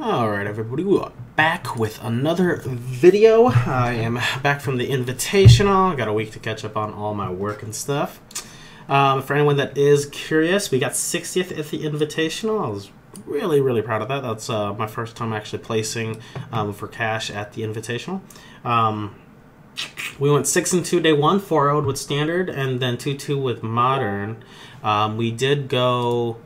Alright everybody, we are back with another video. I am back from the Invitational. Got a week to catch up on all my work and stuff. Um, for anyone that is curious, we got 60th at the Invitational. I was really, really proud of that. That's uh, my first time actually placing um, for cash at the Invitational. Um, we went 6 and 2 day 1, 4 0 with Standard, and then 2 2 with Modern. Um, we did go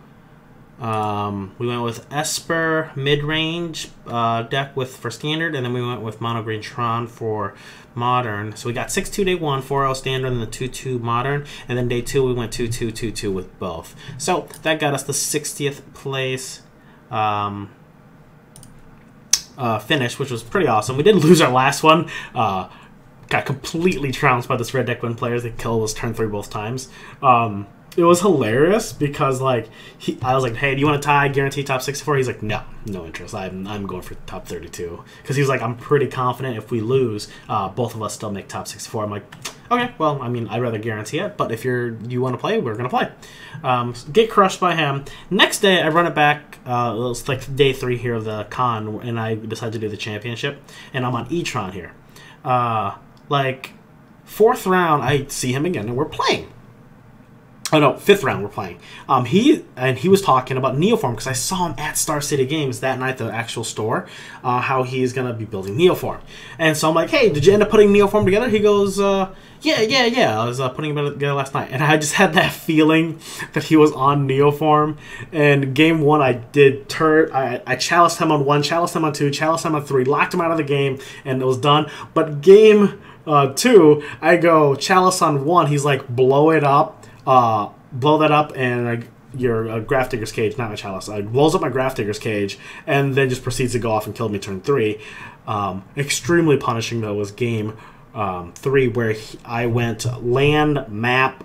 um, we went with Esper mid-range uh, deck with for standard, and then we went with Mono Green Tron for modern. So we got 6-2 day 1, 4-0 standard, and the 2-2 modern. And then day 2 we went 2-2, 2-2 with both. So that got us the 60th place um, uh, finish, which was pretty awesome. We did lose our last one. Uh, got completely trounced by this red deck win players. The kill was turn 3 both times. Um, it was hilarious because like he, I was like, "Hey, do you want to tie guarantee top 64?" He's like, "No, no interest. I'm I'm going for top 32." Because he's like, "I'm pretty confident if we lose, uh, both of us still make top 64." I'm like, "Okay, well, I mean, I'd rather guarantee it, but if you're you want to play, we're gonna play." Um, get crushed by him. Next day, I run it back. Uh, it was like day three here of the con, and I decide to do the championship, and I'm on Etron here. Uh, like fourth round, I see him again, and we're playing Oh no, fifth round we're playing. Um, he and he was talking about Neoform because I saw him at Star City Games that night, the actual store, uh, how he's gonna be building Neoform. And so I'm like, hey, did you end up putting Neoform together? He goes, uh, yeah, yeah, yeah. I was uh, putting it together last night, and I just had that feeling that he was on Neoform. And game one, I did turn, I, I chaliced him on one, chaliced him on two, chaliced him on three, locked him out of the game, and it was done. But game uh, two, I go chalice on one. He's like, blow it up uh, blow that up and uh, your uh, Grafdigger's cage, not my chalice, uh, blows up my Grafdigger's cage and then just proceeds to go off and kill me turn three. Um, extremely punishing though was game um, three where he, I went land map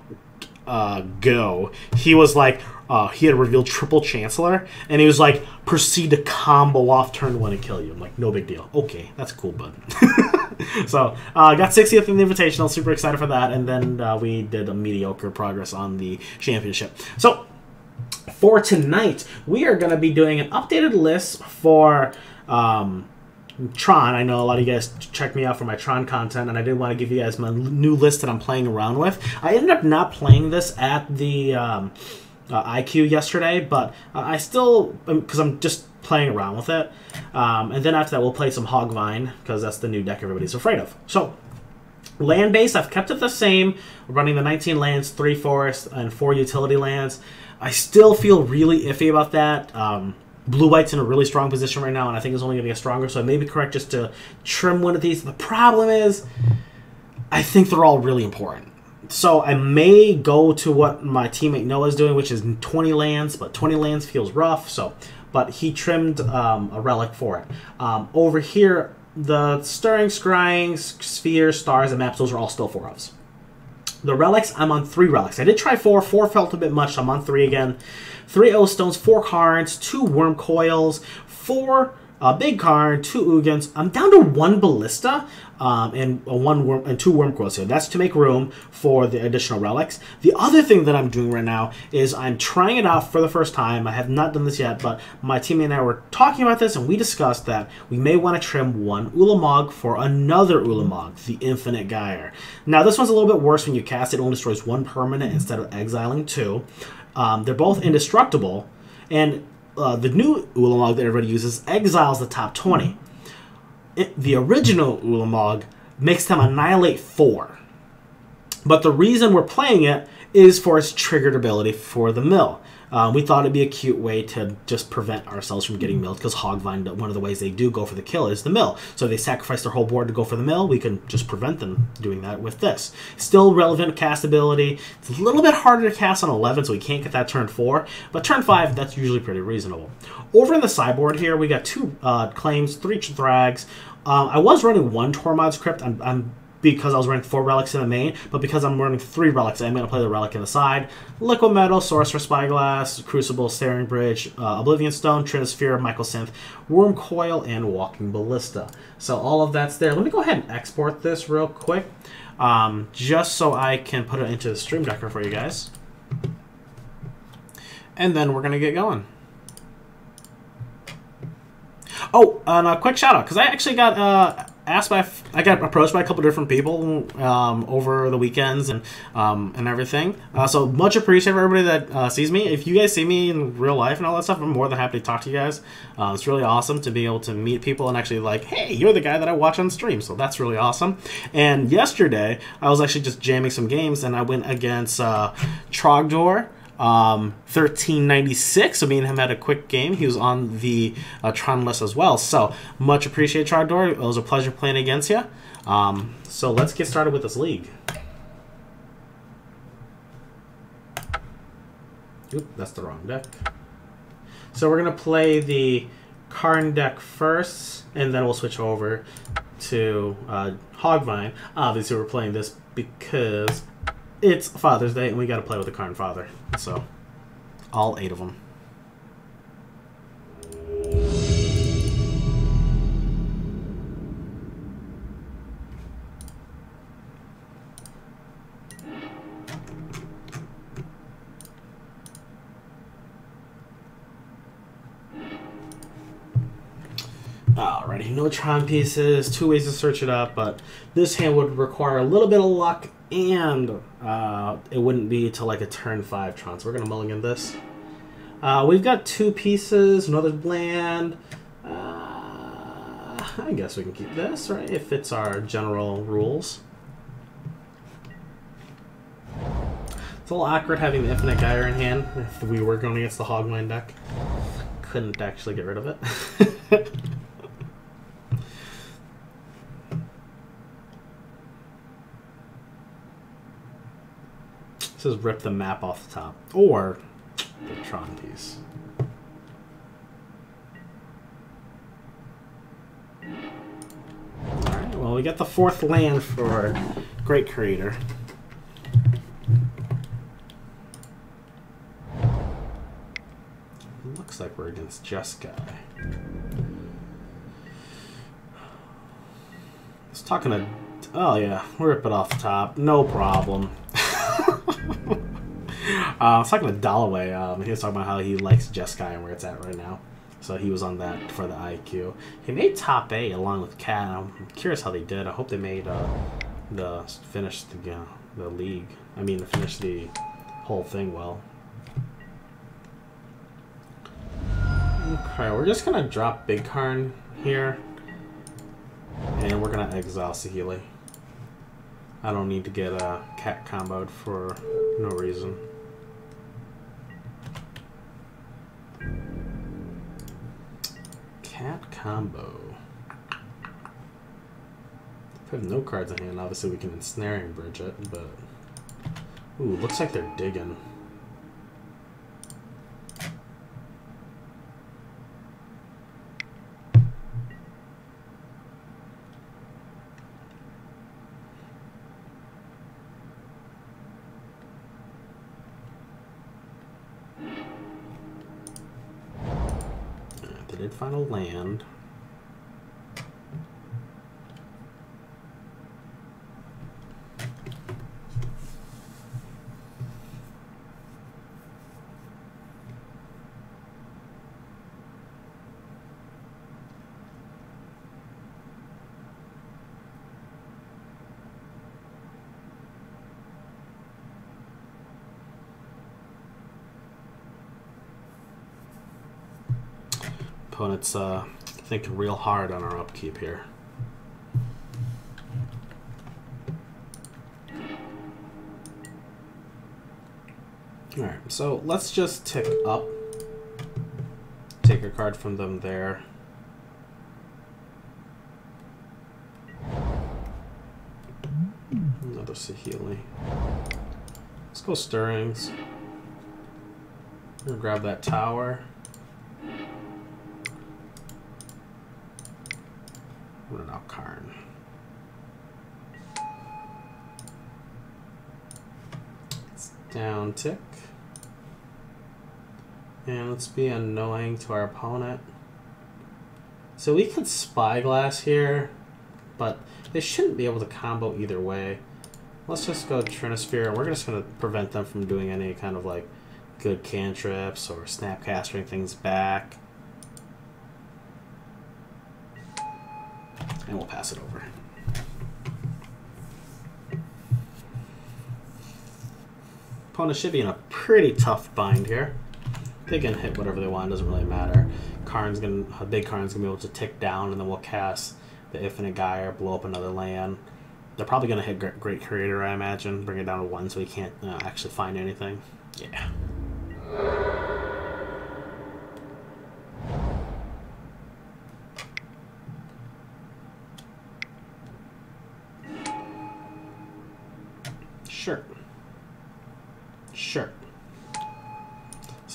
uh, go. He was like uh, he had revealed triple chancellor and he was like proceed to combo off turn one and kill you. I'm like no big deal. Okay, that's cool, bud. so uh, got 60th in the Invitational. Super excited for that. And then uh, we did a mediocre progress on the championship. So for tonight, we are going to be doing an updated list for. Um, Tron. I know a lot of you guys check me out for my Tron content, and I did want to give you guys my new list that I'm playing around with. I ended up not playing this at the um, uh, IQ yesterday, but I still because I'm just playing around with it. Um, and then after that, we'll play some Hogvine, because that's the new deck everybody's afraid of. So, land base, I've kept it the same. We're running the 19 lands, 3 forests, and 4 utility lands. I still feel really iffy about that. Um, Blue White's in a really strong position right now, and I think it's only going to get stronger, so it may be correct just to trim one of these. The problem is, I think they're all really important. So I may go to what my teammate Noah is doing, which is 20 lands, but 20 lands feels rough, so but he trimmed um, a relic for it. Um, over here, the stirring, scrying, sphere, stars, and maps, those are all still four ofs. The relics, I'm on three relics. I did try four. Four felt a bit much, so I'm on three again. Three O stones, four Karns, two Wurmcoils, four uh, big Karn, two Ugins. I'm down to one Ballista um, and one worm and two Wurmcoils here. That's to make room for the additional relics. The other thing that I'm doing right now is I'm trying it out for the first time. I have not done this yet, but my teammate and I were talking about this, and we discussed that we may want to trim one Ulamog for another Ulamog, the Infinite Gyre. Now, this one's a little bit worse when you cast it. It only destroys one permanent instead of exiling two. Um, they're both indestructible, and uh, the new Ulamog that everybody uses exiles the top 20. It, the original Ulamog makes them annihilate 4. But the reason we're playing it is for its triggered ability for the mill. Um, we thought it'd be a cute way to just prevent ourselves from getting milled because Hogvine, one of the ways they do go for the kill is the mill. So they sacrifice their whole board to go for the mill. We can just prevent them doing that with this. Still relevant cast ability. It's a little bit harder to cast on 11, so we can't get that turn 4. But turn 5, that's usually pretty reasonable. Over in the sideboard here, we got two uh, claims, three Thrags. Um, I was running one Tormod's Crypt. I'm, I'm because I was running four relics in the main, but because I'm running three relics, I'm going to play the relic in the side. Liquimetal, Sorcerous Spyglass, Crucible, Ensnaring Bridge, uh, Oblivion Stone, Trinisphere, Wurmcoil, and Walking Ballista. So all of that's there. Let me go ahead and export this real quick, um, just so I can put it into the Stream Decker for you guys. And then we're going to get going. Oh, and a quick shout out because I actually got uh, asked by I got approached by a couple different people um, over the weekends and um, and everything. Uh, so much appreciated for everybody that uh, sees me. If you guys see me in real life and all that stuff, I'm more than happy to talk to you guys. Uh, it's really awesome to be able to meet people and actually like, hey, you're the guy that I watch on stream. So that's really awesome. And yesterday I was actually just jamming some games and I went against uh, Trogdor. Um, 1396. So me and him had a quick game. He was on the uh, Tron list as well. So much appreciate Trogdor. It was a pleasure playing against you. Um, so let's get started with this league. Oop, that's the wrong deck. So we're gonna play the Karn deck first, and then we'll switch over to uh, Hogvine. Obviously, we're playing this because it's Father's Day, and we got to play with the Karn Father. So, all eight of them. Alrighty, no Tron pieces, two ways to search it up, but this hand would require a little bit of luck and uh, it wouldn't be to like a turn five Tron. So we're gonna mulligan this. Uh, we've got two pieces, another land. Uh, I guess we can keep this, right? It fits our general rules. It's a little awkward having the Infinite Gyre in hand if we were going against the Hogvine deck. Couldn't actually get rid of it. says rip the map off the top. Or the Tron piece. Alright, well we got the fourth land for Great Creator. Looks like we're against Jeskai. It's talking to... Oh yeah, rip it off the top. No problem. uh, I was talking to Dalloway. Um, he was talking about how he likes Jeskai and where it's at right now. So he was on that for the IQ. He made top eight along with Cat. I'm curious how they did. I hope they made uh, the finish the uh, the league. I mean, finish the whole thing well. Okay, we're just gonna drop Big Karn here, and we're gonna exile Saheeli. I don't need to get a cat comboed for no reason. Cat combo. If we have no cards in hand, obviously we can ensnaring bridge it, but... Ooh, looks like they're digging. Land. Opponent's uh, thinking real hard on our upkeep here. Alright, so let's just tick up. Take a card from them there. Another Saheeli. Let's go Stirrings. Gonna grab that tower. Down tick. And let's be annoying to our opponent. So we could Spyglass here, but they shouldn't be able to combo either way. Let's just go Trinisphere, and we're just going to prevent them from doing any kind of like good cantrips or snapcastering things back. Opponent should be in a pretty tough bind here. They can hit whatever they want, doesn't really matter. Karn's gonna, big Karn's gonna be able to tick down, and then we'll cast the Infinite Gyre, blow up another land. They're probably gonna hit Great Creator, I imagine, bring it down to one so he can't uh, actually find anything. Yeah.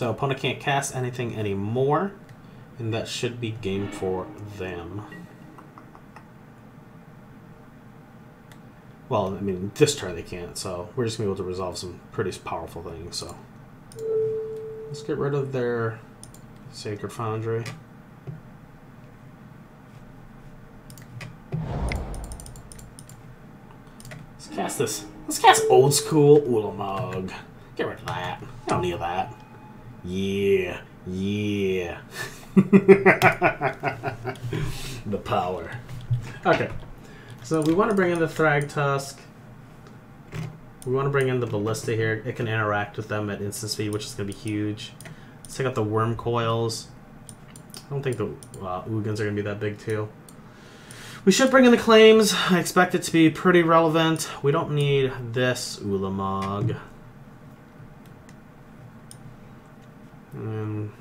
So opponent can't cast anything anymore, and that should be game for them. Well, I mean, this turn they can't, so we're just going to be able to resolve some pretty powerful things, so... Let's get rid of their Sacred Foundry. Let's cast this. Let's cast Old School Ulamog. Get rid of that. I don't need that. Yeah. Yeah. the power. Okay. So we want to bring in the Thragtusk. We want to bring in the Ballista here. It can interact with them at instant speed, which is going to be huge. Let's take out the Wurmcoils. I don't think the uh, Ugins are going to be that big, too. We should bring in the claims. I expect it to be pretty relevant. We don't need this Ulamog. And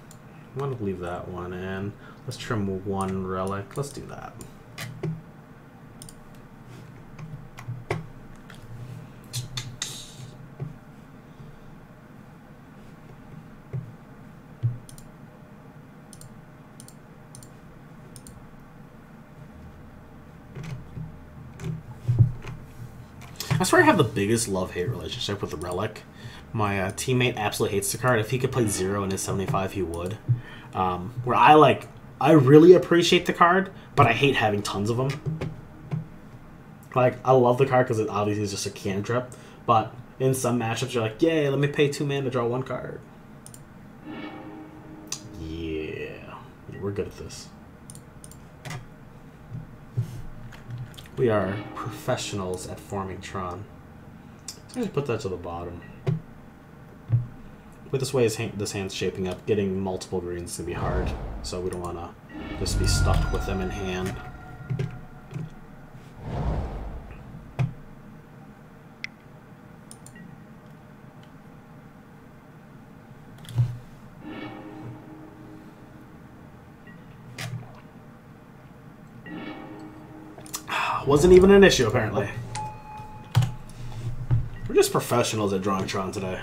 I want to leave that one in. Let's trim one relic. Let's do that. I swear I have the biggest love-hate relationship with the Relic. My uh, teammate absolutely hates the card. If he could play zero in his 75, he would. Um, where I like, I really appreciate the card, but I hate having tons of them. Like, I love the card because it obviously is just a cantrip, but in some matchups you're like, yay, let me pay two mana to draw one card. Yeah, we're good at this. We are professionals at forming Tron. So just put that to the bottom. With this way hand, this hand's shaping up, getting multiple greens going to be hard. So we don't want to just be stuck with them in hand. Wasn't even an issue, apparently. We're just professionals at drawing Tron today.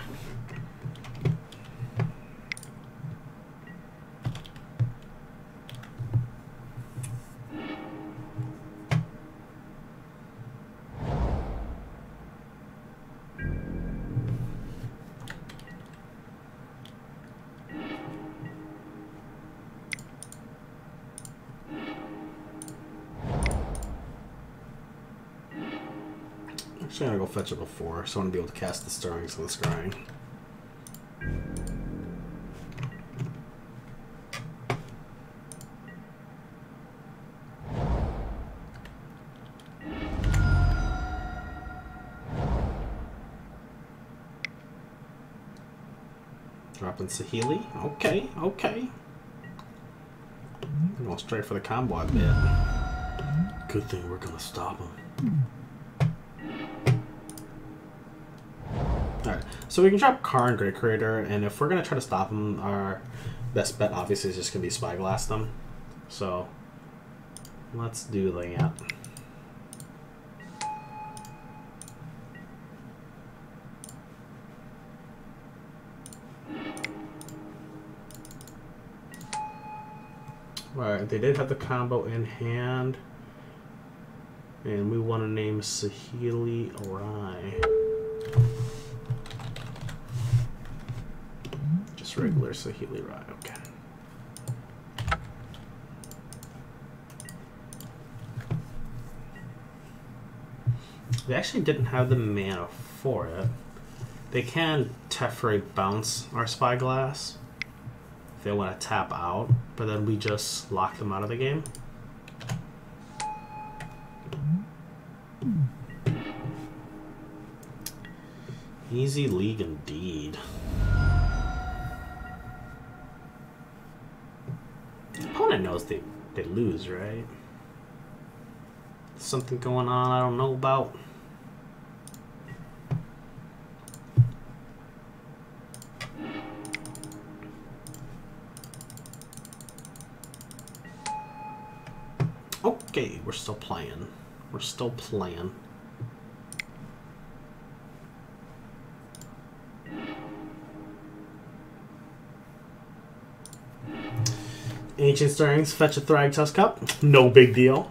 It before, so I want to be able to cast the Stirrings and the Scrying. Dropping Saheeli? Okay, okay. Going straight for the combo, I bet. Good thing we're gonna stop him. So we can drop Car and Great Creator, and if we're going to try to stop them, our best bet obviously is just going to be Spyglass them. So, let's do that. Alright, they did have the combo in hand. And we want to name Saheeli Rai. Regular Saheeli Rai, okay. They actually didn't have the mana for it. They can Teferi bounce our Spyglass if they want to tap out, but then we just lock them out of the game. Easy league indeed. Opponent knows they, they lose, right? Something going on I don't know about. Okay, we're still playing. We're still playing. Ancient Stirrings, fetch a Thragtusk Cup. No big deal.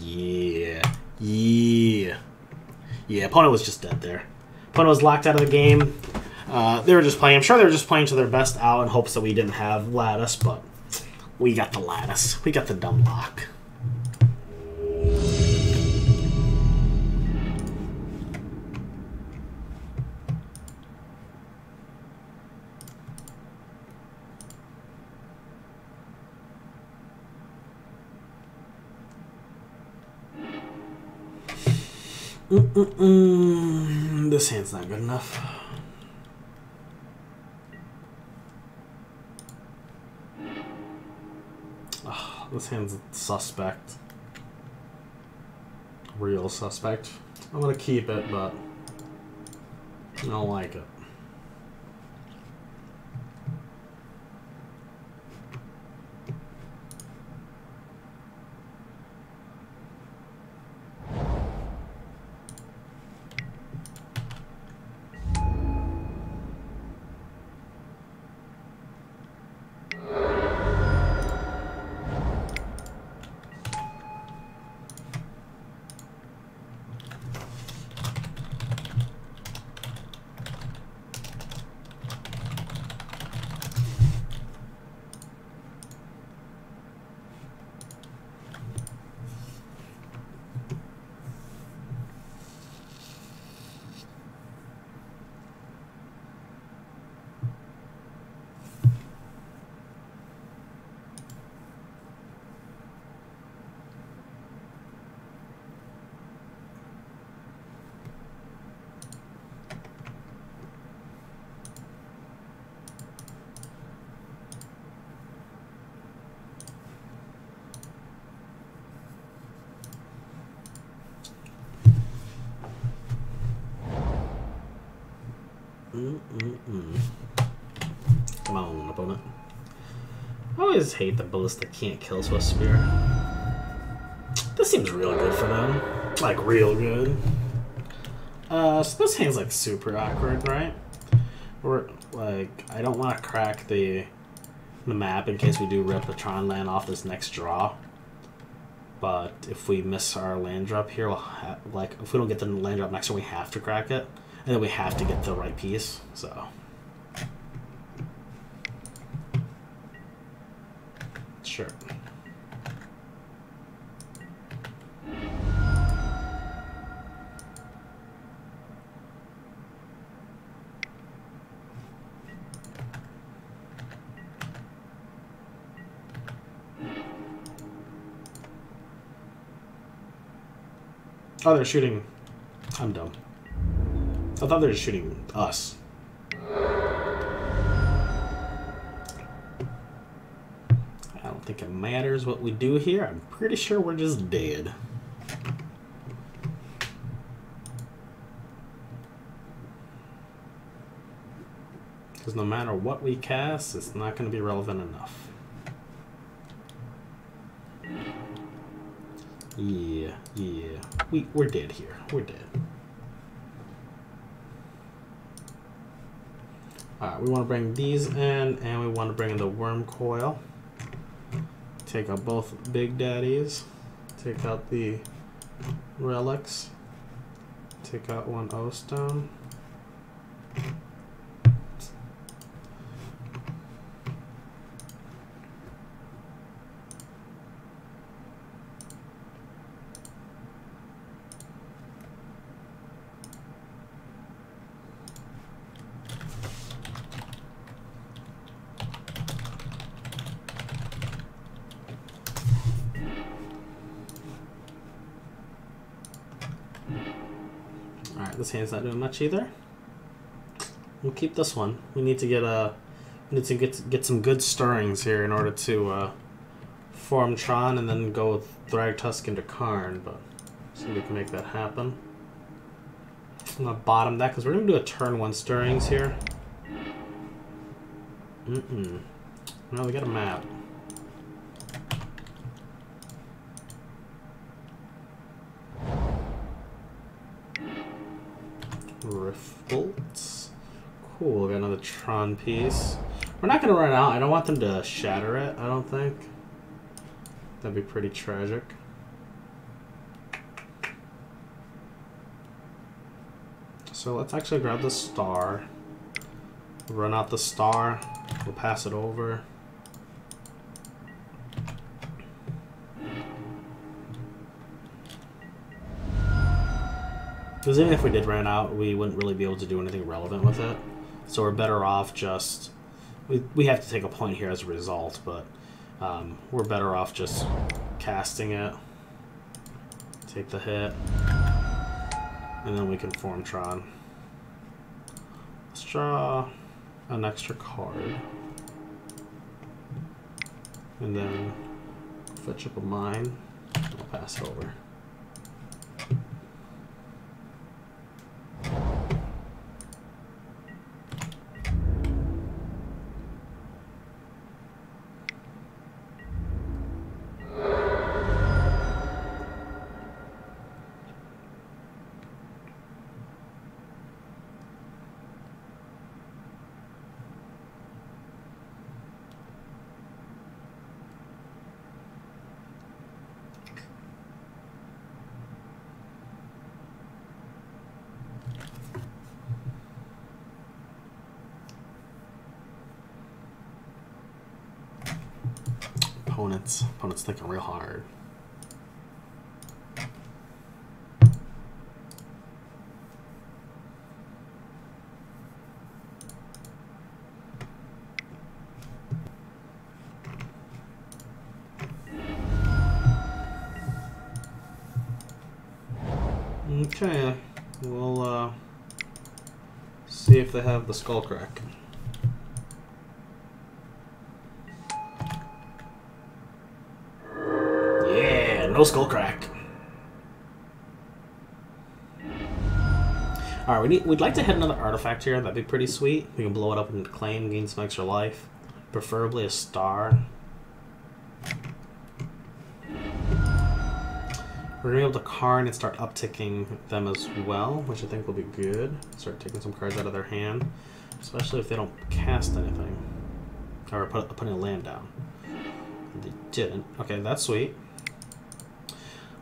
Yeah. Yeah. Yeah, opponent was just dead there. Opponent was locked out of the game. Uh, they were just playing. I'm sure they were just playing to their best out in hopes that we didn't have Lattice, but we got the Lattice. We got the dumb lock. Mm -mm. This hand's not good enough. Oh, this hand's suspect. Real suspect. I'm gonna keep it, but I don't like it. Mm-mm-mm. Come on, opponent. I always hate the ballista can't kill with spear. This seems real good for them. Like, real good. Uh, so this hand's, like, super awkward, right? Or, like, I don't want to crack the, the map in case we do rip the Tron land off this next draw. But if we miss our land drop here, we'll like, if we don't get the land drop next turn, we have to crack it. And then we have to get the right piece, so. Sure. Oh, they're shooting. Thought they were shooting us. I don't think it matters what we do here. I'm pretty sure we're just dead. Because no matter what we cast, it's not going to be relevant enough. Yeah, yeah. We, we're dead here. We're dead. Alright, we want to bring these in, and we want to bring in the Wurmcoil. Take out both big daddies. Take out the relics. Take out one O stone. Hand's not doing much either. We'll keep this one. We need to get a we need to get get some good stirrings here in order to uh, form Tron and then go with Thragtusk into Karn, but see if we can make that happen. I'm gonna bottom that because we're gonna do a turn one stirrings here. Mm-mm. No, we got a map. Rift Cool, got another Tron piece. We're not gonna run out. I don't want them to shatter it, I don't think. That'd be pretty tragic. So let's actually grab the star. Run out the star. We'll pass it over. Because even if we did run out, we wouldn't really be able to do anything relevant with it. So we're better off just... We, we have to take a point here as a result, but um, we're better off just casting it. Take the hit. And then we can form Tron. Let's draw an extra card. And then fetch up a mine. I'll pass it over. Opponents. Opponents thinking real hard. Okay, we'll uh, see if they have the Skullcrack. No Skullcrack. Alright, we need, we'd like to hit another artifact here. That'd be pretty sweet. We can blow it up and claim, gain some extra life. Preferably a star. We're going to be able to Karn and start upticking them as well, which I think will be good. Start taking some cards out of their hand, especially if they don't cast anything. Or put, putting a land down. They didn't. Okay, that's sweet.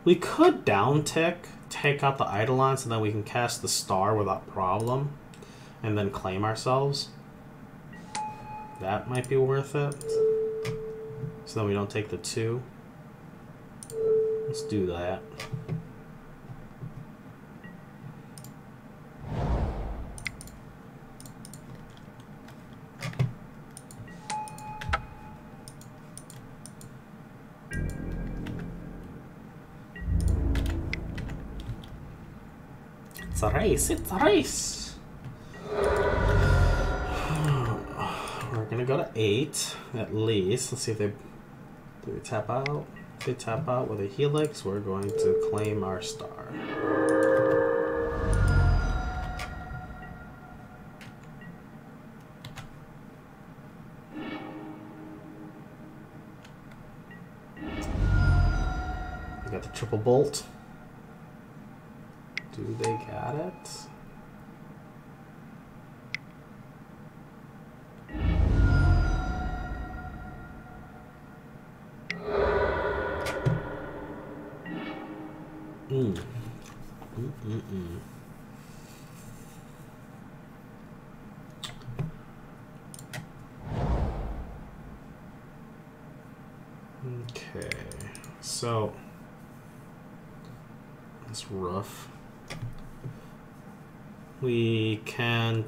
We could down tick, take out the Eidolon so then we can cast the star without problem, and then claim ourselves. That might be worth it. So then we don't take the two. Let's do that. It's a race, it's a race. We're gonna go to eight, at least. Let's see if they do they tap out. If they tap out with a helix, we're going to claim our star. We got the triple bolt. Got it?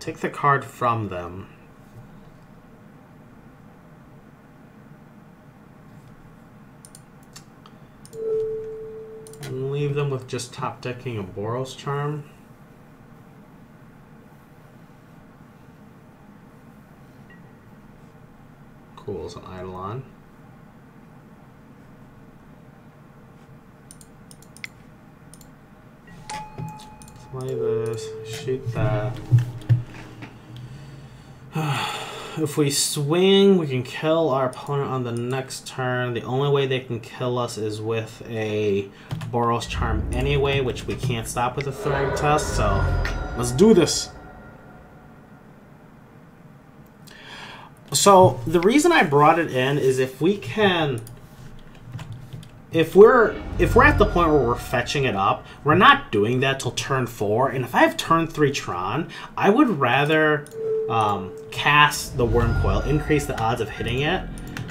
take the card from them. And leave them with just top decking a Boros Charm. Cool, as an Eidolon. play this, shoot that. If we swing, we can kill our opponent on the next turn. The only way they can kill us is with a Boros Charm anyway, which we can't stop with a Thragtusk, so let's do this. So, the reason I brought it in is if we can if we're if we're at the point where we're fetching it up, we're not doing that till turn four. And if I have turn three Tron, I would rather um, cast the Wurmcoil, increase the odds of hitting it,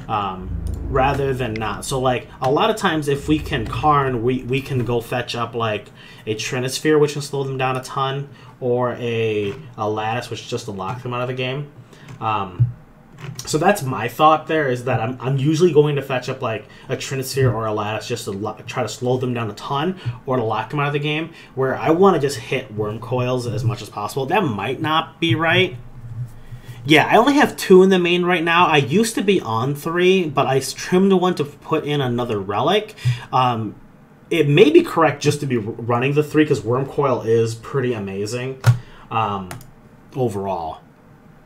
um, rather than not. So like a lot of times, if we can Karn, we we can go fetch up like a Trinisphere, which can slow them down a ton, or a a Lattice, which just to lock them out of the game. Um, so that's my thought there is that I'm, I'm usually going to fetch up like a Trinisphere or a Lattice just to lo- try to slow them down a ton or to lock them out of the game, where I want to just hit Wurmcoils as much as possible. That might not be right. Yeah, I only have two in the main right now. I used to be on three, but I trimmed one to put in another relic. Um, it may be correct just to be running the three because Wurmcoil is pretty amazing um, overall.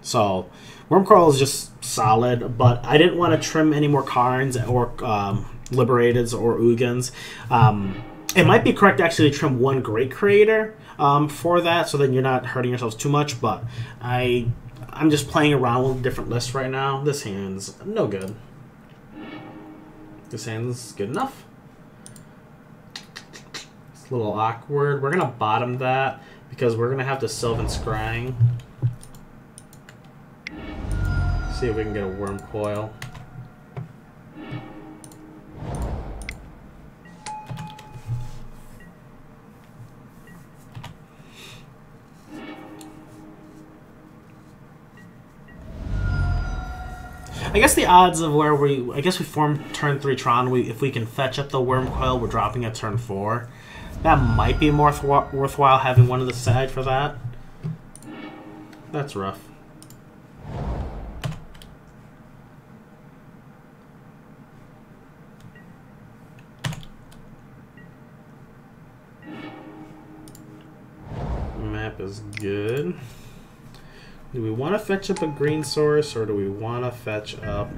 So Wurmcoil is just solid, but I didn't want to trim any more Karns or um, Liberateds or Ugins. Um, it might be correct to actually trim one Great Creator um, for that, so then you're not hurting yourselves too much. But I, I'm just playing around with different lists right now. This hand's no good. This hand's good enough. It's a little awkward. We're gonna bottom that because we're gonna have to Sylvan Scrying. See if we can get a Wurmcoil. I guess the odds of where we, I guess we form turn three Tron. We, if we can fetch up the Wurmcoil, we're dropping at turn four. That might be more worthwhile having one of the side for that. That's rough. Map is good. Do we want to fetch up a green source or do we want to fetch up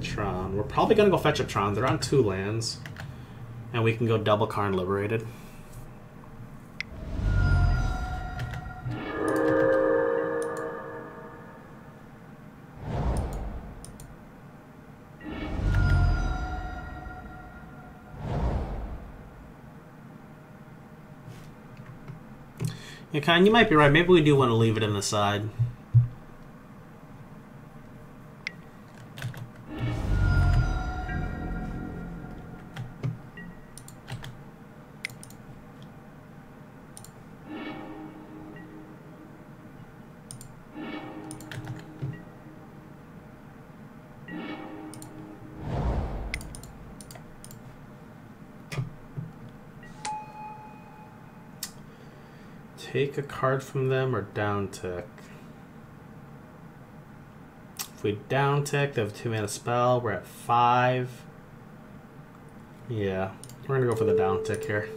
Tron? We're probably going to go fetch up Tron. They're on two lands. And we can go double Karn Liberated. Yeah, Khan, you might be right. Maybe we do want to leave it in the side. Take a card from them or down tick? If we down tick, they have two mana spell. We're at five. Yeah, we're gonna go for the down tick here.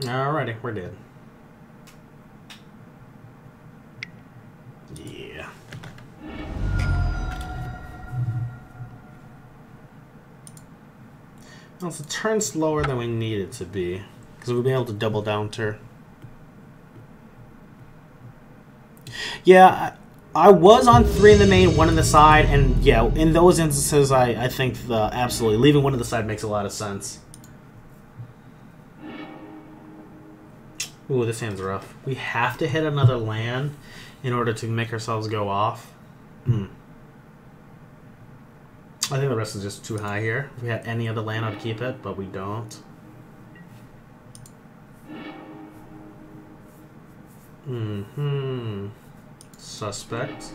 Alrighty, we're dead. Turn slower than we need it to be. Because we'll be able to double down to. Yeah, I, I was on three in the main, one in the side, and yeah, in those instances, I, I think the absolutely leaving one in the side makes a lot of sense. Ooh, this hand's rough. We have to hit another land in order to make ourselves go off. I think the rest is just too high here. If we had any other land, I'd keep it, but we don't. Mm-hmm. Suspect.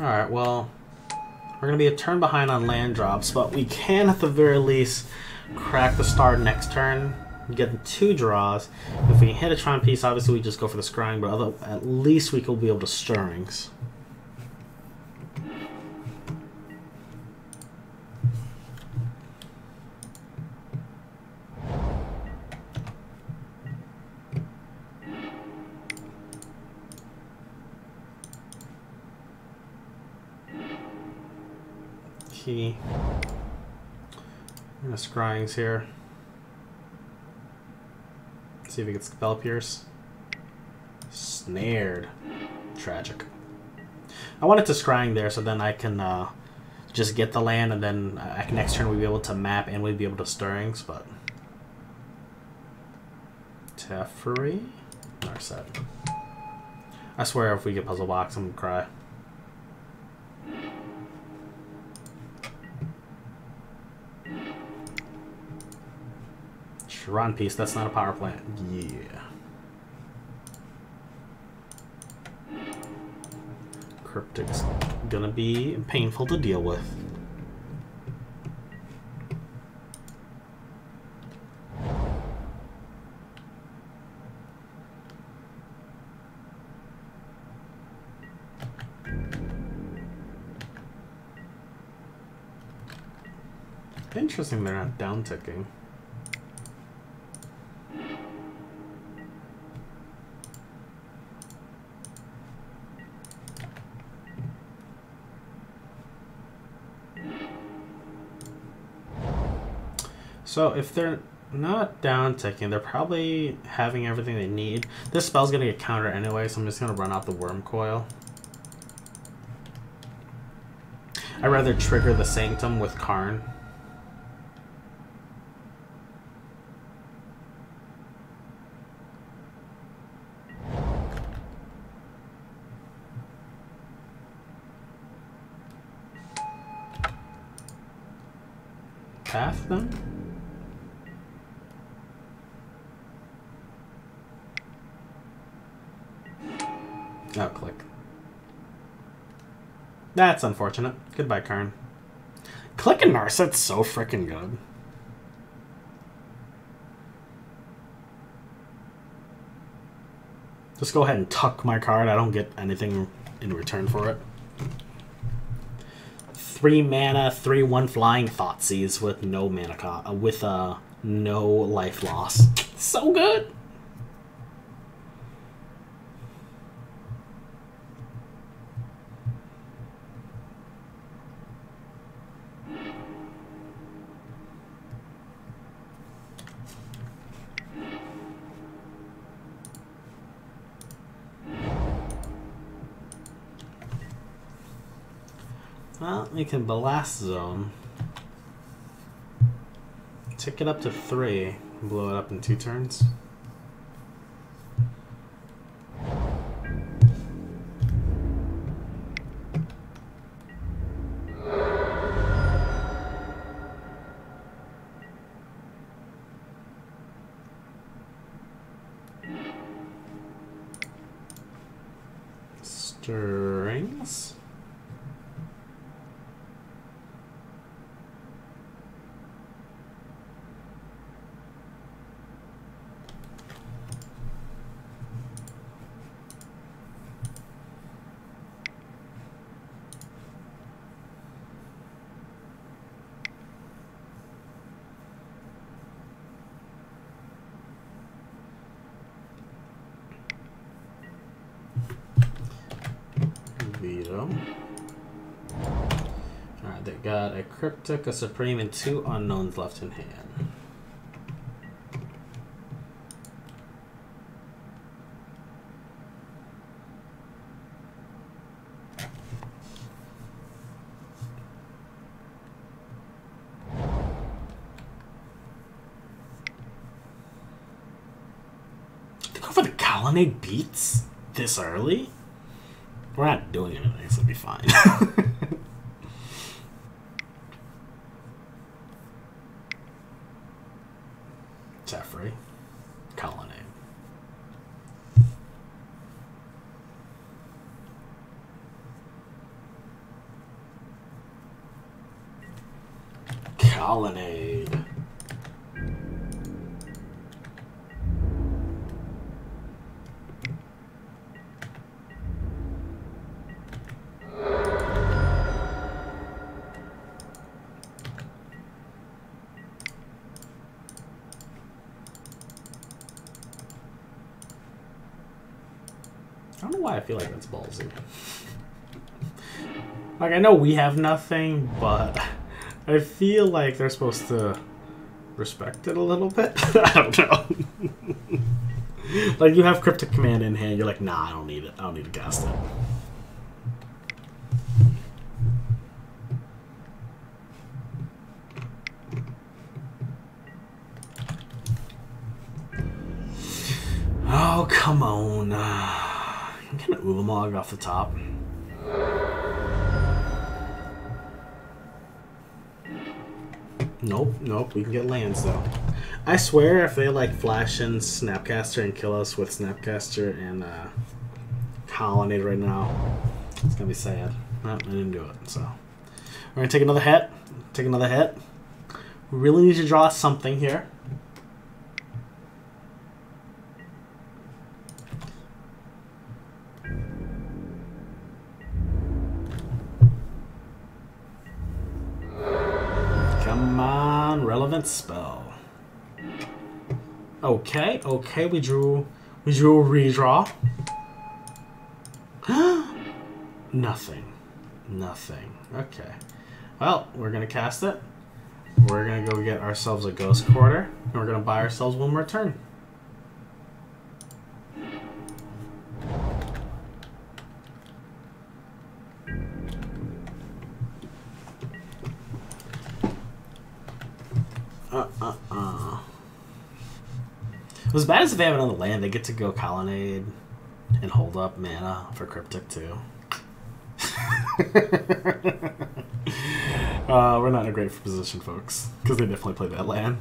Alright, well, we're going to be a turn behind on land drops, but we can at the very least crack the star next turn, get two draws. If we hit a Tron piece, obviously we just go for the scrying, but other, at least we could be able to stirrings. Scryings here. See if we gets spell pierce. Snared. Tragic. I wanted to scrying there so then I can uh, just get the land and then uh, next turn we'd be able to map and we'd be able to stirrings, but Teferi? Narset. I swear if we get puzzle box I'm gonna cry. Run piece, that's not a power plant. Yeah. Cryptic's gonna be painful to deal with. Interesting they're not down ticking. So if they're not down ticking, they're probably having everything they need. This spell's gonna get countered anyway, so I'm just gonna run out the Wurmcoil. I'd rather trigger the Sanctum with Karn. Path them? Oh, click. That's unfortunate. Goodbye, Karn. Click and Narset's so freaking good. Just go ahead and tuck my card. I don't get anything in return for it. Three mana, three one flying Thoughtseize with no mana cost, uh, with uh, no life loss. So good. Can blast zone. Take it up to three. Blow it up in two turns. Stirrings. Veto. Alright, they got a Cryptic, a Supreme, and two Unknowns left in hand. They go for the Colonnade Beats this early? We're not doing anything, so it'll be fine. Jeffrey. Colonnade. Colonnade. I don't know why I feel like that's ballsy. like, I know we have nothing, but I feel like they're supposed to respect it a little bit. I don't know. like, you have Cryptic Command in hand, you're like, nah, I don't need it. I don't need to cast it. Gonna off the top. Nope, nope, we can get lands though. I swear if they like flash in Snapcaster and kill us with Snapcaster and uh, Colonnade right now, it's gonna be sad. No, I didn't do it, so. We're gonna take another hit. Take another hit. We really need to draw something here. Spell. Okay, okay, we drew we drew a redraw. Nothing. Nothing. Okay. Well, we're gonna cast it. We're gonna go get ourselves a ghost quarter, and we're gonna buy ourselves one more turn. As bad as if they have it on the land, they get to go colonnade and hold up mana for cryptic too. uh, we're not in a great position, folks, because they definitely play that land.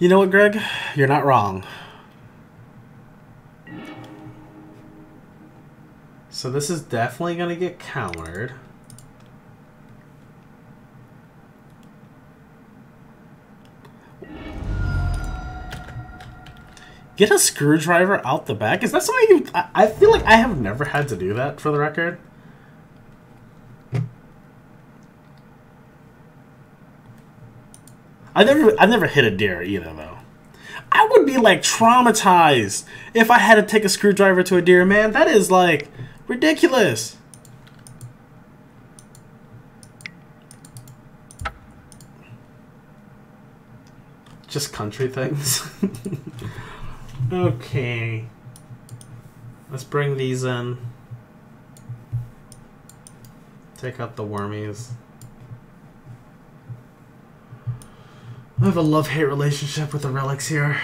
You know what, Greg? You're not wrong. So this is definitely going to get countered. Get a screwdriver out the back? Is that something you... I, I feel like I have never had to do that, for the record. I never, I've never hit a deer either, though. I would be like traumatized if I had to take a screwdriver to a deer. Man, that is like ridiculous. Just country things. okay. Let's bring these in. Take out the wormies. Have a love-hate relationship with the relics here.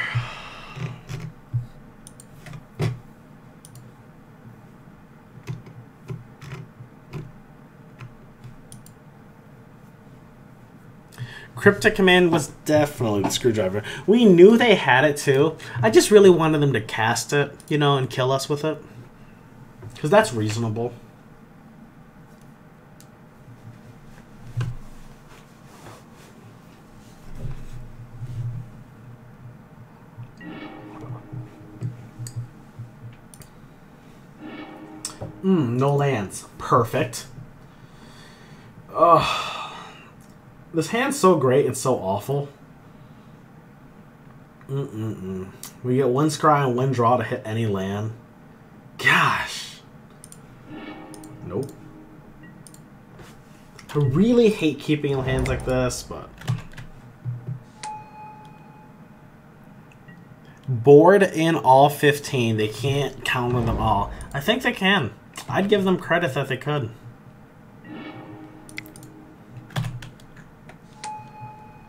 Cryptic Command was definitely the screwdriver. We knew they had it too. I just really wanted them to cast it, you know, and kill us with it. Because that's reasonable. No lands. Perfect. Ugh. This hand's so great and so awful. Mm-mm-mm. We get one scry and one draw to hit any land. Gosh. Nope. I really hate keeping hands like this, but... Board in all 15. They can't counter them all. I think they can. I'd give them credit that they could.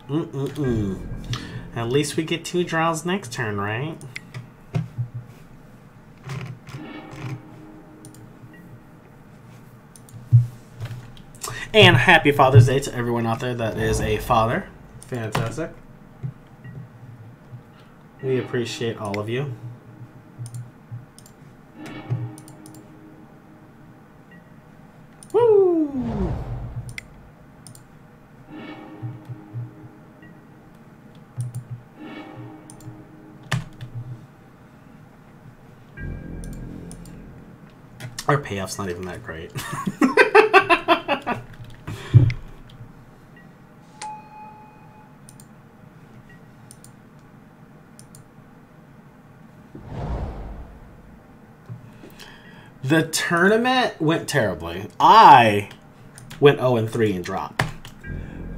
Mm-mm-mm. At least we get two draws next turn, right? And happy Father's Day to everyone out there that is a father. Fantastic. We appreciate all of you. Our payoff's not even that great. the tournament went terribly. I went 0 and 3 and dropped.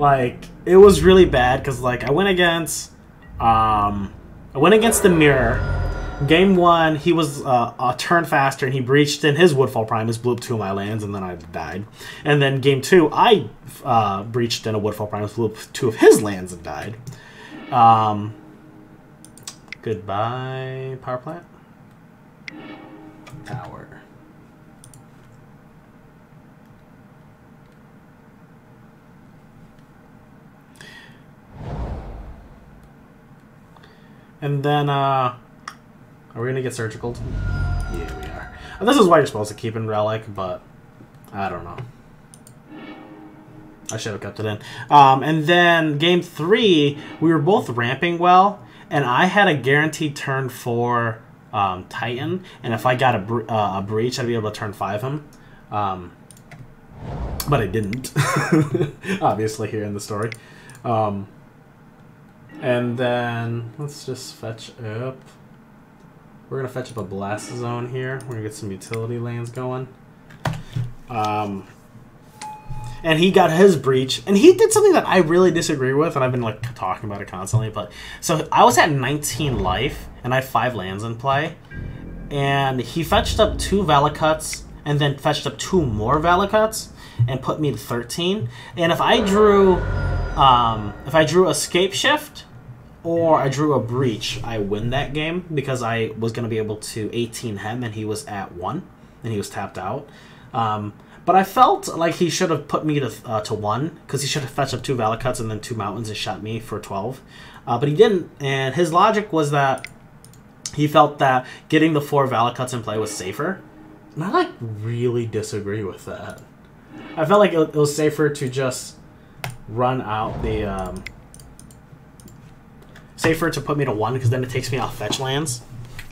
Like it was really bad because like I went against um I went against the mirror. Game one, he was uh, a turn faster and he breached in his Woodfall Primus, blew up two of my lands, and then I died. And then game two, I uh, breached in a Woodfall Primus, blew up two of his lands and died. Um, goodbye, power plant. Tower. And then, uh, are we gonna get surgical? Yeah, we are. And this is why you're supposed to keep in Relic, but I don't know. I should have kept it in. Um, and then game three, we were both ramping well, and I had a guaranteed turn for um, Titan, and if I got a, uh, a breach, I'd be able to turn five him. Um, but I didn't, obviously, here in the story. Um, and then let's just fetch up. We're gonna fetch up a blast zone here. We're gonna get some utility lands going. Um, and he got his breach, and he did something that I really disagree with, and I've been like talking about it constantly. But so I was at 19 life, and I had five lands in play, and he fetched up two Valakuts, and then fetched up two more Valakuts, and put me to 13. And if I drew, um, if I drew Scape Shift or I drew a breach, I win that game because I was going to be able to 18 him and he was at 1 and he was tapped out. Um, but I felt like he should have put me to uh, to 1 because he should have fetched up two Valakuts and then two Mountains and shot me for 12. Uh, but he didn't, and his logic was that he felt that getting the four Valakuts in play was safer. And I like really disagree with that. I felt like it, was safer to just run out the um, safer to put me to one because then it takes me off fetch lands.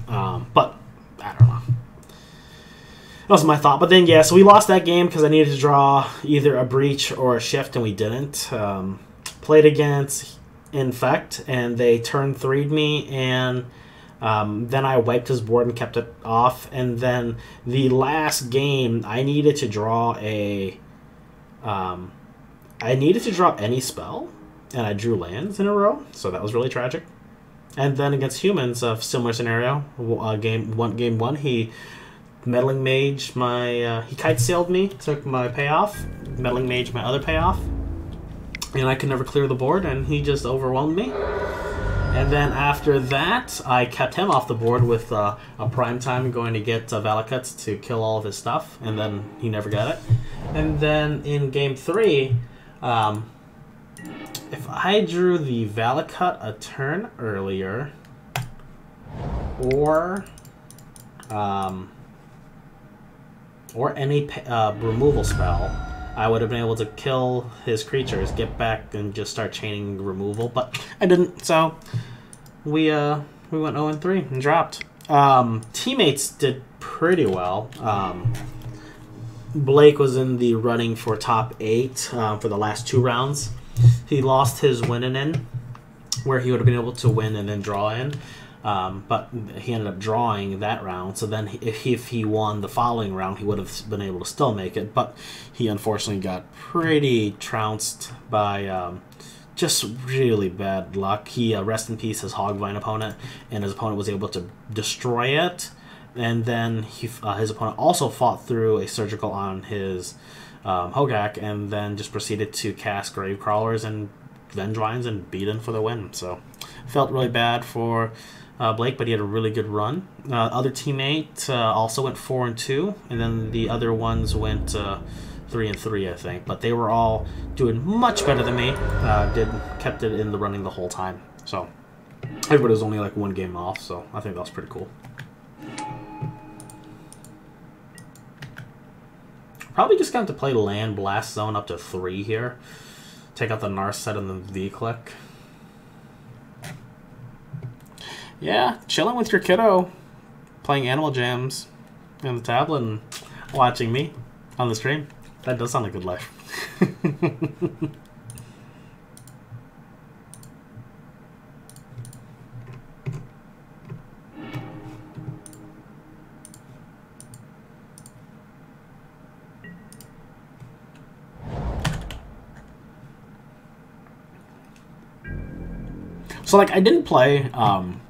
Um, but I don't know. That was my thought. But then, yeah, so we lost that game because I needed to draw either a breach or a shift, and we didn't. Um, played against Infect, and they turned 3'd me, and um, then I wiped his board and kept it off. And then the last game, I needed to draw a. Um, I needed to draw any spell and I drew lands in a row, so that was really tragic. And then against humans, a similar scenario. Uh, game one, game one, he meddling mage my uh, he kite sailed me, took my payoff. Meddling mage my other payoff, and I could never clear the board, and he just overwhelmed me. And then after that, I kept him off the board with uh, a prime time going to get uh, Valakuts to kill all of his stuff, and then he never got it. And then in game three, um, if I drew the Valakut a turn earlier, or um, or any uh, removal spell, I would have been able to kill his creatures, get back, and just start chaining removal. But I didn't, so we uh we went 0 and 3 and dropped. Um, teammates did pretty well. Um, Blake was in the running for top eight uh, for the last two rounds. He lost his winning in, where he would have been able to win and then draw in. Um, but he ended up drawing that round. So then, if he, if he won the following round, he would have been able to still make it. But he unfortunately got pretty trounced by um, just really bad luck. He uh, rest in peace his Hogvine opponent, and his opponent was able to destroy it. And then he, uh, his opponent also fought through a surgical on his um, Hogaak, and then just proceeded to cast Gravecrawlers and Vengevines and beat him for the win. So Felt really bad for uh, Blake, but he had a really good run. Uh, other teammate uh, also went four and two, and then the other ones went uh, three and three, I think. But they were all doing much better than me. Uh, did kept it in the running the whole time. So everybody was only like one game off. So I think that was pretty cool. Probably just going to play land blast zone up to three here. Take out the Narset and the V-Clique. Yeah, chilling with your kiddo, playing Animal Jams on the tablet and watching me on the stream. That does sound like a good life. So like I didn't play um,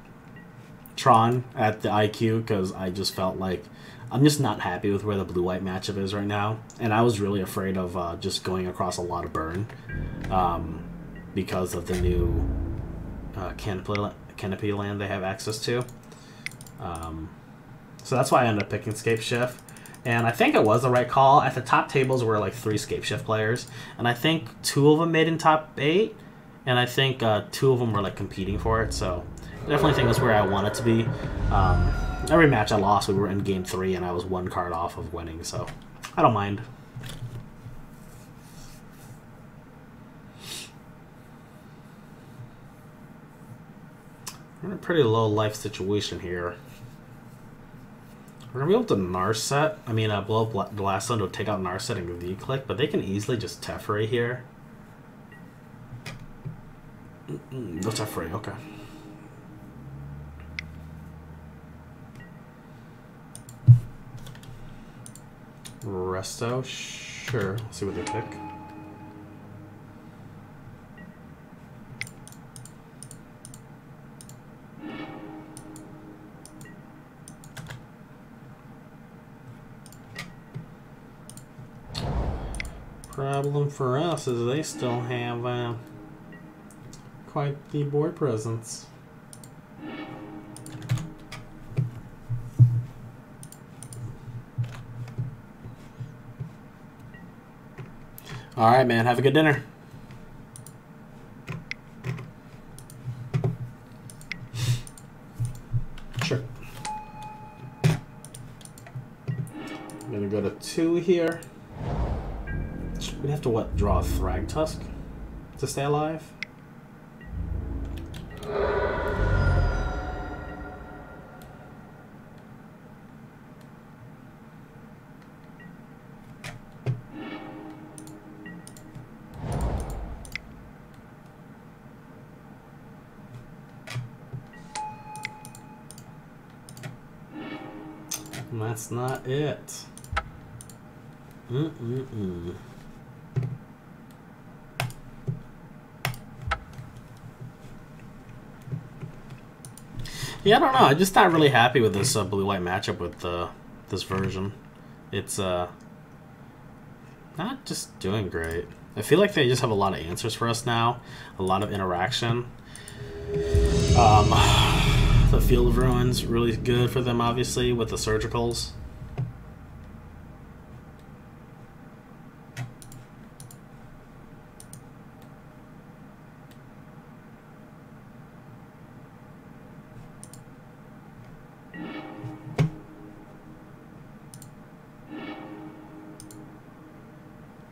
Tron at the IQ because I just felt like I'm just not happy with where the blue white matchup is right now, and I was really afraid of uh, just going across a lot of burn um, because of the new uh, canopy canopy land they have access to. Um, so that's why I ended up picking Scape Shift. And I think it was the right call. At the top tables were like three Scape Shift players, and I think two of them made in top eight and I think uh, two of them were like competing for it. So definitely think that's where I want it to be. Um, every match I lost, we were in game three, and I was one card off of winning, so I don't mind. We're in a pretty low life situation here. We're gonna be able to Narset. I mean, uh, blow up the last one to take out Narset and V-Clique, but they can easily just Teferi here. Mm, that's free. Okay. Resto, sure. Let's see what they pick. Problem for us is they still have. Uh, quite the boy presence. All right, man. Have a good dinner. Sure. I'm gonna go to two here. We'd have to what? Draw a Thragtusk to stay alive. That's not it. Mm-mm-mm. Yeah, I don't know. I'm just not really happy with this uh, blue-white matchup with uh, this version. It's uh, not just doing great. I feel like they just have a lot of answers for us now, a lot of interaction. Um, the Field of Ruins really good for them, obviously, with the surgicals.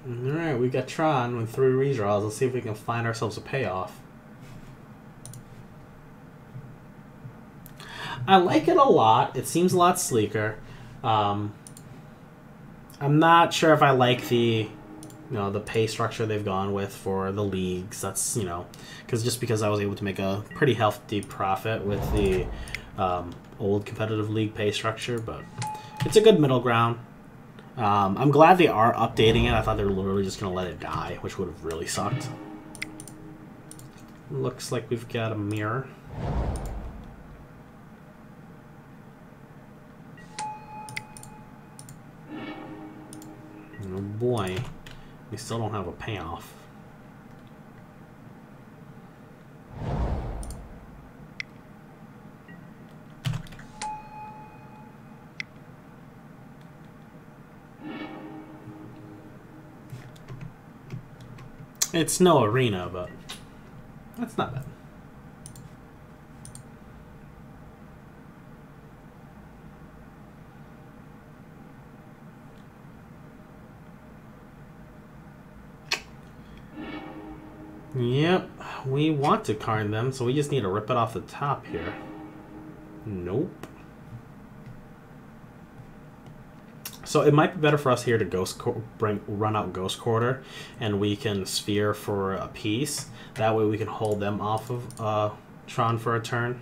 Alright, we got Tron with three redraws. Let's see if we can find ourselves a payoff. I like it a lot. It seems a lot sleeker. Um, I'm not sure if I like the you know the pay structure they've gone with for the leagues. That's you know because just because I was able to make a pretty healthy profit with the um, old competitive league pay structure, but it's a good middle ground. Um, I'm glad they are updating it. I thought they were literally just gonna let it die, which would have really sucked. Looks like we've got a mirror. Boy, we still don't have a payoff. It's no arena, but that's not bad. Yep, we want to Karn them, so we just need to rip it off the top here. Nope. So it might be better for us here to ghost bring run out ghost quarter, and we can sphere for a piece. That way we can hold them off of uh, Tron for a turn.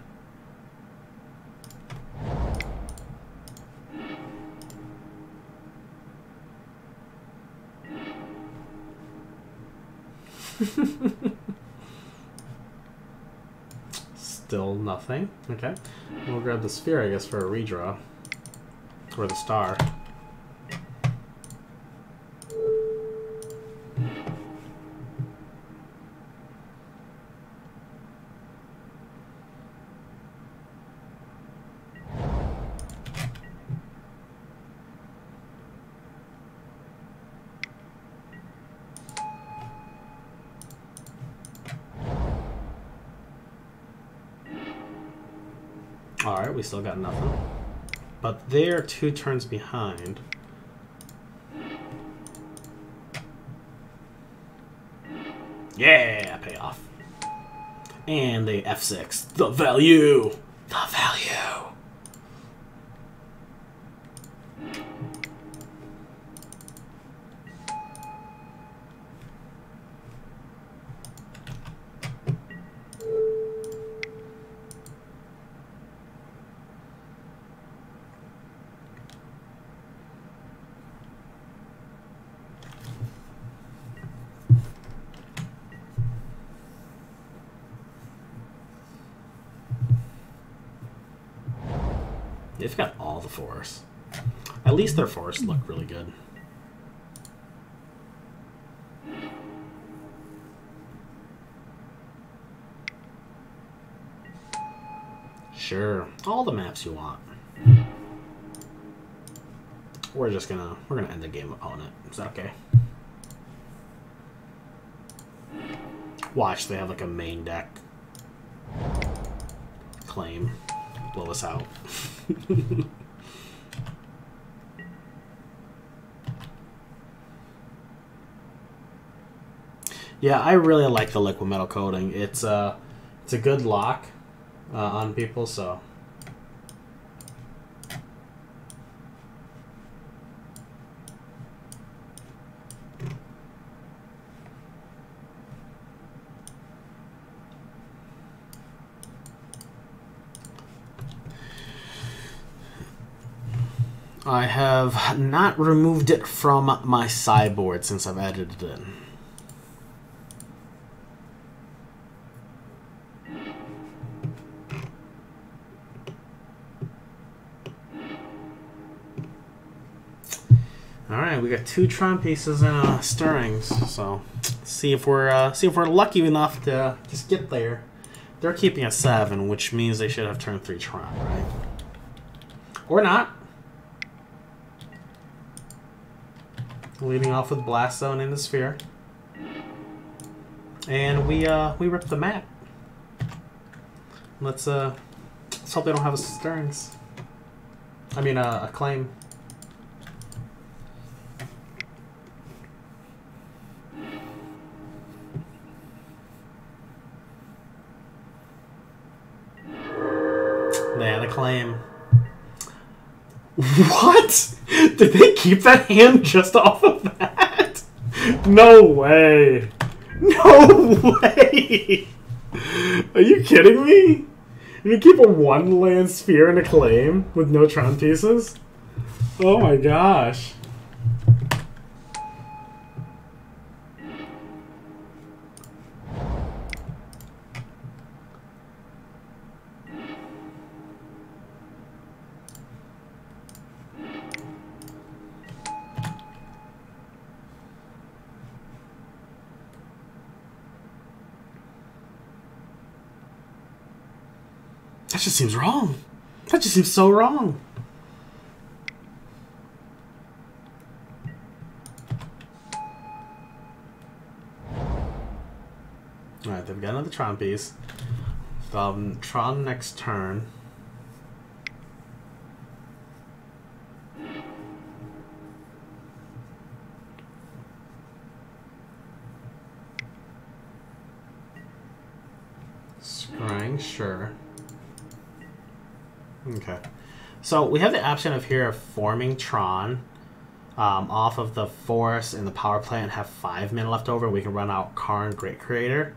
Still nothing. Okay. We'll grab the sphere, I guess, for a redraw. Or the star. Alright, we still got nothing. But they're two turns behind. Yeah, payoff. And they F6. The value! The value! They've got all the forests. At their forests look really good. Sure, all the maps you want. We're just gonna we're gonna end the game on it. Is that okay? Watch, they have like a main deck claim blow us out. yeah, I really like the Liquimetal Coating. It's a, uh, it's a good lock uh, on people, so I have not removed it from my sideboard since I've added it in. All right, we got two Tron pieces and uh, stirrings, so see if we're uh, see if we're lucky enough to just get there. They're keeping a seven, which means they should have turned three Tron, right? Or not. leading off with Blast Zone in the sphere. And we uh, we rip the map. Let's uh, let's hope they don't have a stirrings. I mean uh, a claim. What? Did they keep that hand just off of that? No way. No way. Are you kidding me? You keep a one land sphere and a claim with no Tron pieces? Oh my gosh. Just seems wrong. That just seems so wrong. Alright, they've got another Tron piece. Um, Tron next turn. Scrying, sure. Okay. So we have the option of here of forming Tron um, off of the force and the power plant have five men left over. We can run out Karn Great Creator.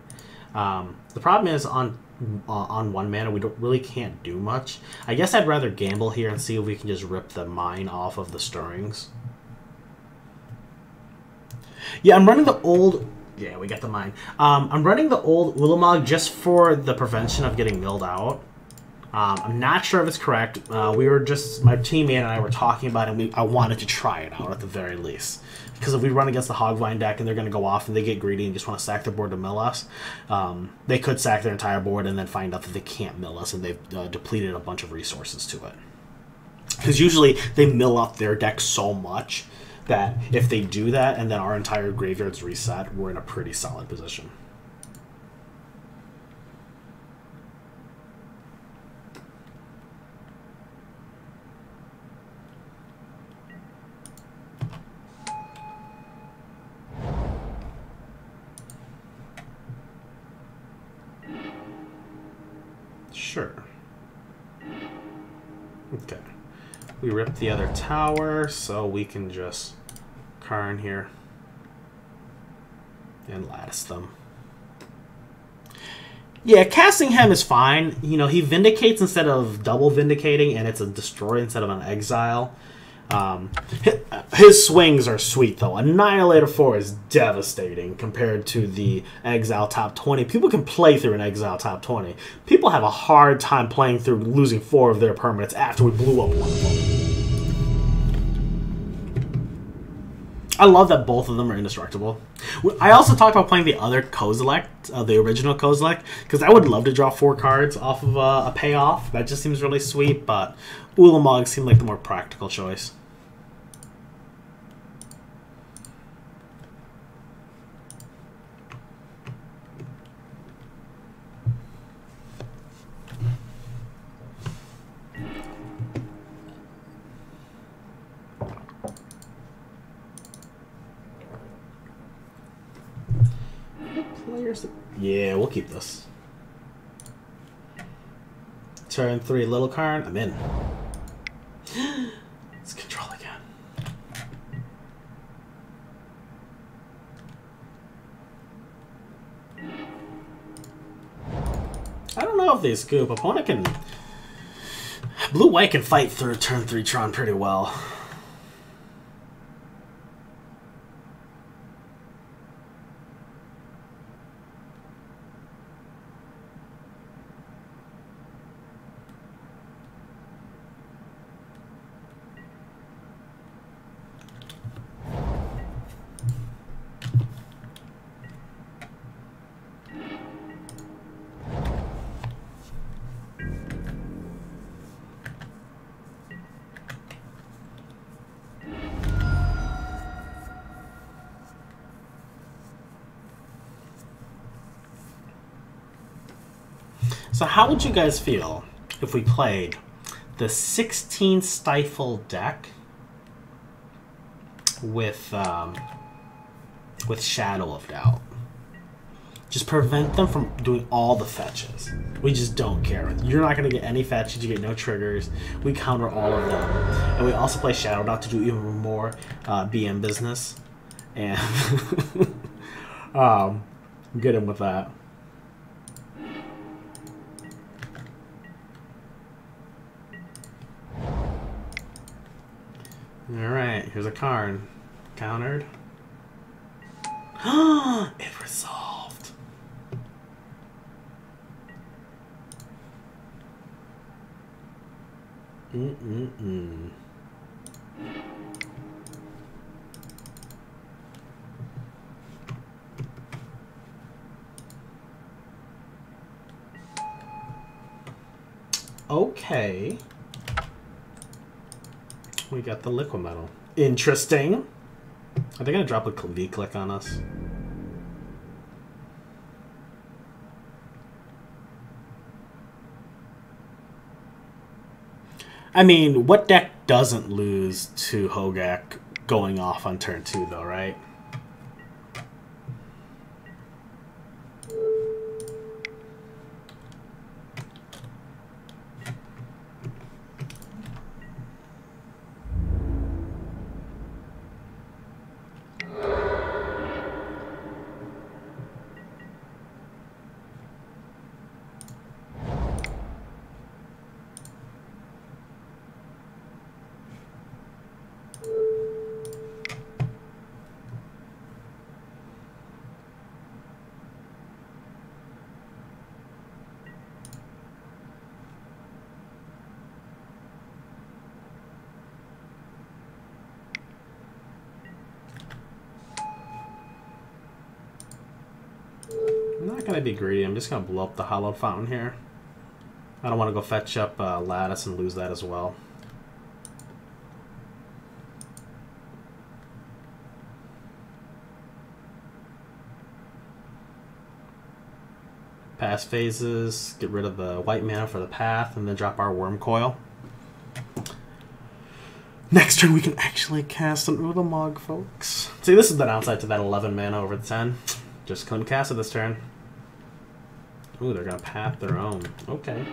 Um, the problem is on uh, on one mana we don't really can't do much. I guess I'd rather gamble here and see if we can just rip the mine off of the stirrings. Yeah, I'm running the old. Yeah, we got the mine. Um, I'm running the old Ulamog just for the prevention of getting milled out. Um, I'm not sure if it's correct. Uh, we were just my teammate and I were talking about it. and we, I wanted to try it out at the very least because if we run against the Hogvine deck and they're going to go off and they get greedy and just want to sack their board to mill us, um, they could sack their entire board and then find out that they can't mill us and they've uh, depleted a bunch of resources to it. Because usually they mill up their deck so much that if they do that and then our entire graveyard's reset, we're in a pretty solid position. Sure. Okay. We ripped the other tower, so we can just Karn here and lattice them. Yeah, casting him is fine. You know, he vindicates instead of double vindicating, and it's a destroy instead of an exile. Um, his swings are sweet though. Annihilator 4 is devastating compared to the Exile top 20. People can play through an Exile top 20. People have a hard time playing through losing four of their permanents after we blew up one of them. I love that both of them are indestructible. I also talked about playing the other Kozilek, uh, the original Kozilek, because I would love to draw four cards off of uh, a payoff. That just seems really sweet, but Ulamog seemed like the more practical choice. Players. Yeah, we'll keep this. Turn three, little Karn. I'm in. Let's control again. I don't know if they scoop. Opponent can. Blue white can fight through turn three Tron pretty well. How would you guys feel if we played the 16 Stifle deck with um, with Shadow of Doubt? Just prevent them from doing all the fetches. We just don't care. You're not going to get any fetches. You get no triggers. We counter all of them. And we also play Shadow Doubt to do even more uh, BM business. And um, get him with that. Karn. Countered. it resolved. Mm-mm-mm. Okay. We got the Liquimetal. Interesting. Are they going to drop a V-Clique on us? I mean, what deck doesn't lose to Hogak going off on turn two, though, right? Be greedy. I'm just gonna blow up the Hallowed Fountain here. I don't want to go fetch up uh, lattice and lose that as well. Pass phases, get rid of the white mana for the path, and then drop our Wurmcoil. Next turn we can actually cast an Ulamog, folks. See, this is the downside to that 11 mana over 10. Just couldn't cast it this turn. Ooh, they're gonna path their own. Okay.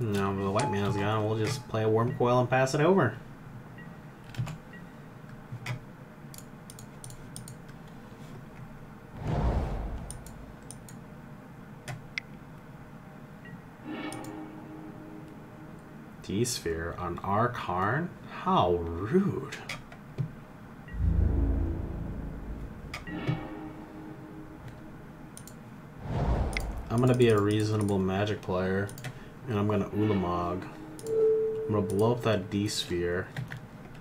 Now the white man's gone, we'll just play a Wurmcoil and pass it over. D-Sphere on our Karn? How rude. I'm gonna be a reasonable magic player, and I'm gonna Ulamog. I'm gonna blow up that D-Sphere.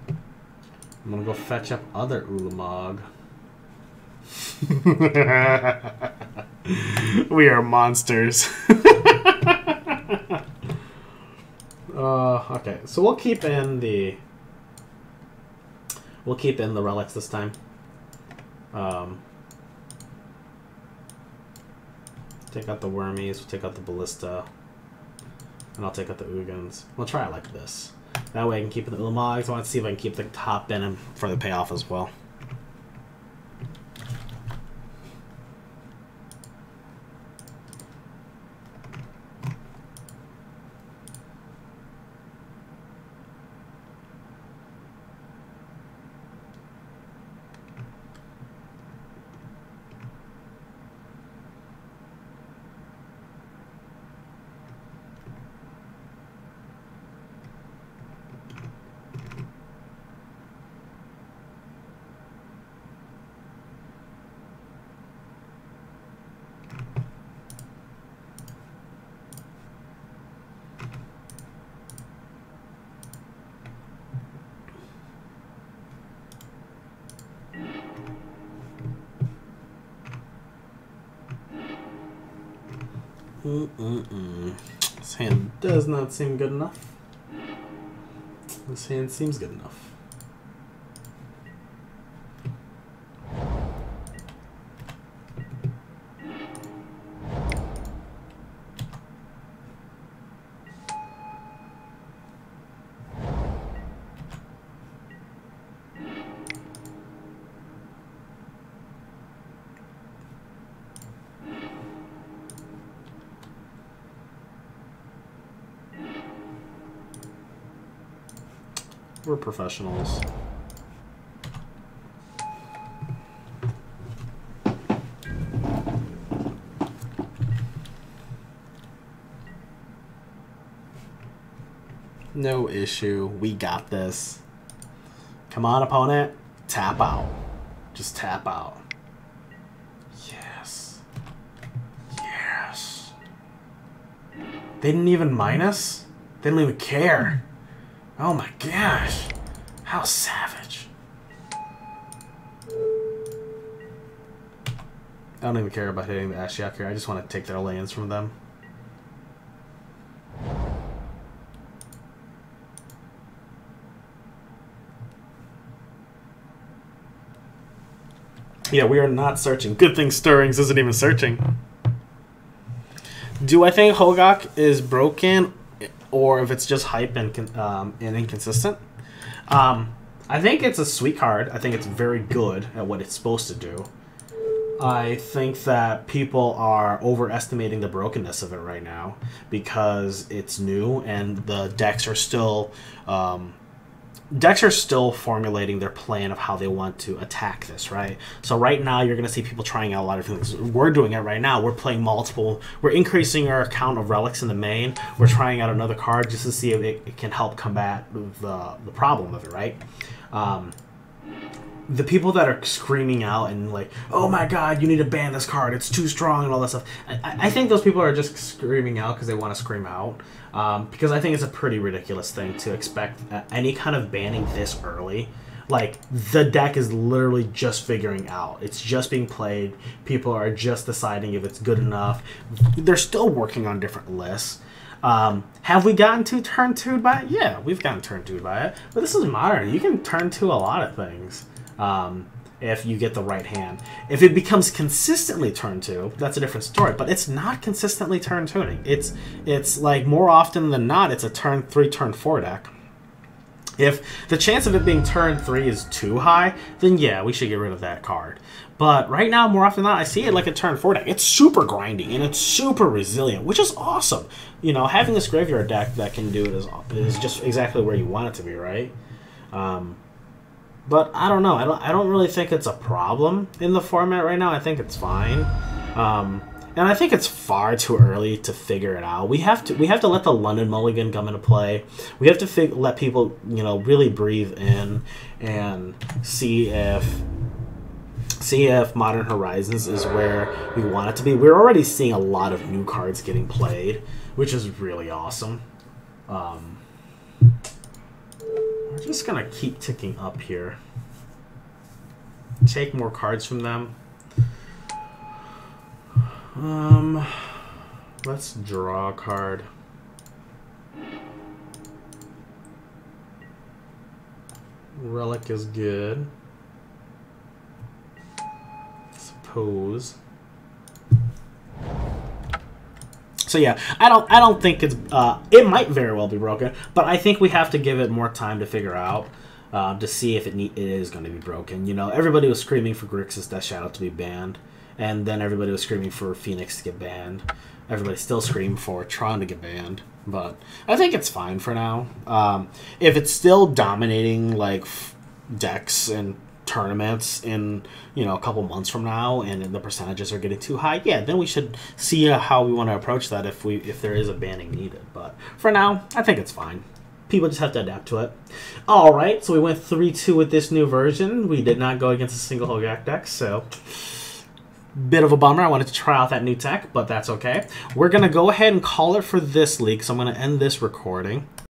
I'm gonna go fetch up other Ulamog. we are monsters. Uh, okay, so we'll keep in the... We'll keep in the relics this time. Um, take out the wormies, we'll take out the ballista, and I'll take out the Ugins. We'll try it like this. That way I can keep the Umags. I want to see if I can keep the top in for the payoff as well. Mm-mm-mm. This not seem good enough. This hand seems good enough. We're professionals. No issue. We got this. Come on, opponent. Tap out. Just tap out. Yes. Yes. They didn't even minus? They didn't even care. Oh my gosh. How savage. I don't even care about hitting the Ashiok here. I just want to take their lands from them. Yeah, we are not searching. Good thing Stirrings isn't even searching. Do I think Hogak is broken, or if it's just hype and um, and inconsistent? Um, I think it's a sweet card. I think it's very good at what it's supposed to do. I think that people are overestimating the brokenness of it right now because it's new and the decks are still um, decks are still formulating their plan of how they want to attack this, right? So right now you're going to see people trying out a lot of things. We're doing it right now. We're playing multiple. We're increasing our count of relics in the main. We're trying out another card just to see if it, it can help combat the the problem of it, right? Um, the people that are screaming out and like, "Oh my God, you need to ban this card! It's too strong!" and all that stuff. I, I think those people are just screaming out because they want to scream out. Um, because I think it's a pretty ridiculous thing to expect any kind of banning this early. Like the deck is literally just figuring out. It's just being played. People are just deciding if it's good enough. They're still working on different lists. Um, have we gotten to turn two by it? Yeah, we've gotten turn two by it. But this is modern. You can turn to a lot of things um, if you get the right hand. If it becomes consistently turn two, that's a different story. But it's not consistently turn tuning. It's it's like more often than not, it's a turn three, turn four deck. If the chance of it being turn three is too high, then yeah, we should get rid of that card. But right now, more often than not, I see it like a turn four deck. It's super grindy and it's super resilient, which is awesome. You know, having this graveyard deck that can do it is, is just exactly where you want it to be, right? Um, but I don't know. I don't. I don't really think it's a problem in the format right now. I think it's fine. Um, and I think it's far too early to figure it out. We have to we have to let the London Mulligan come into play. We have to let people you know really breathe in and see if see if Modern Horizons is where we want it to be. We're already seeing a lot of new cards getting played, which is really awesome. Um, we're just gonna keep ticking up here. Take more cards from them. Um, let's draw a card. Relic is good. Suppose. So yeah, I don't I don't think it's uh, it might very well be broken, but I think we have to give it more time to figure out uh, to see if it it is going to be broken. You know, everybody was screaming for Grixis Death Shadow to be banned, and then everybody was screaming for Phoenix to get banned. Everybody still screamed for Tron to get banned, but I think it's fine for now. Um, if it's still dominating like decks and tournaments in you know a couple months from now and the percentages are getting too high yeah then we should see uh, how we want to approach that if we if there is a banning needed but for now i think it's fine people just have to adapt to it all right so we went 3-2 with this new version we did not go against a single Hogak deck so bit of a bummer. I wanted to try out that new tech, but that's okay. We're going to go ahead and call it for this leak, so I'm going to end this recording.